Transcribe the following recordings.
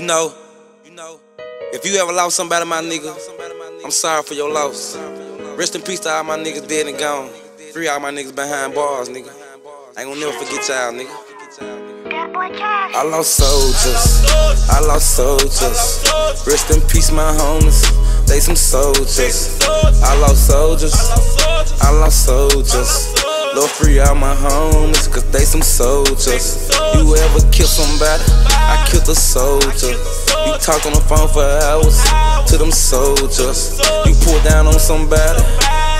You know, you know, if you ever lost somebody, my nigga, I'm sorry for your loss. Rest in peace to all my niggas dead and gone. Free all my niggas behind bars, nigga. I ain't gonna never forget y'all, nigga. I lost soldiers, I lost soldiers. Rest in peace, my homies. They some soldiers. I lost soldiers, I lost soldiers. Lord, free all my homies, cause they some soldiers. You ever kill somebody? I killed a soldier. You talk on the phone for hours to them soldiers. You pull down on somebody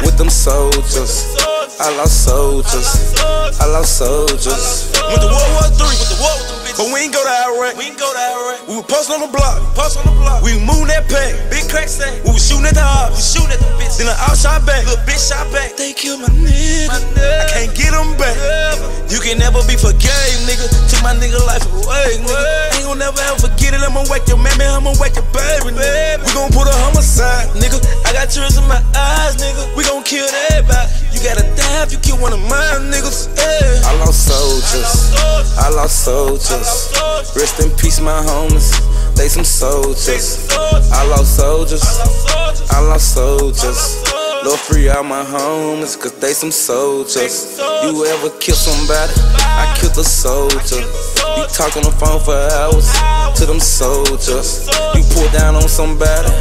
with them soldiers. I lost soldiers. I lost soldiers. Went to World War III, with the war with them bitches. But we ain't go to Iraq. We ain't go to Iraq. We were posting on the block. Post on the block. We moving that pack. Big crack stack. We was shooting at the We ops. shooting at the bitch. Then the ops shot back. Little bitch shot back. They killed my nigga. My nigga. Can never be forgave, nigga. Took my nigga life away, nigga. Ain't gon' never ever forget it. I'ma wake your man, man. I'ma wake your baby, nigga. We gon' put a homicide, nigga. I got tears in my eyes, nigga. We gon' kill everybody. You gotta die if you kill one of my niggas. Yeah. I lost soldiers. I lost soldiers. Rest in peace, my homies. They some soldiers. I lost soldiers. I lost soldiers. Lord, free all my homies, cause they some soldiers. You ever kill somebody? I killed a soldier. You talk on the phone for hours to them soldiers. You pull down on somebody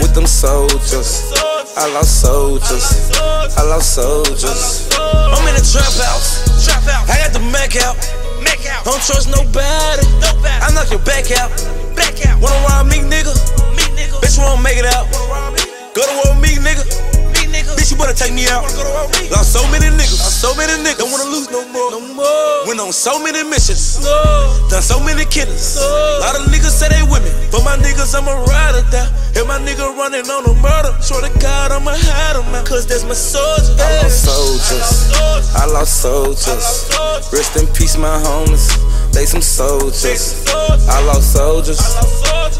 with them soldiers. I lost soldiers. I lost soldiers. I'm in the trap house. Trap out, I got the Mac out. make out, Don't trust nobody. nobody. I knock your back out. back out. Wanna ride? Me nigga, take me out. Go around me. Lost so many niggas. Lost so many niggas. Don't wanna lose no more. No more. Went on so many missions. No. Done so many killings. No. Lot of niggas say they with me. But my niggas, I'ma ride or die. If my nigga running on a murder, swear to God, I'ma hide him out. Cause that's my soldier. I lost soldiers. I lost soldiers. Rest in peace, my homies. They some soldiers. I lost soldiers.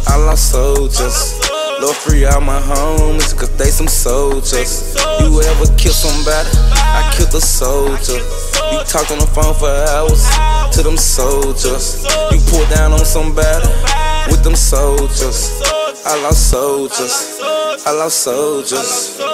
I lost soldiers. Lord, free all my homies, cause they some soldiers. You ever kill somebody? I killed a soldier. You talk on the phone for hours to them soldiers. You pull down on somebody with them soldiers. I lost soldiers. I lost soldiers.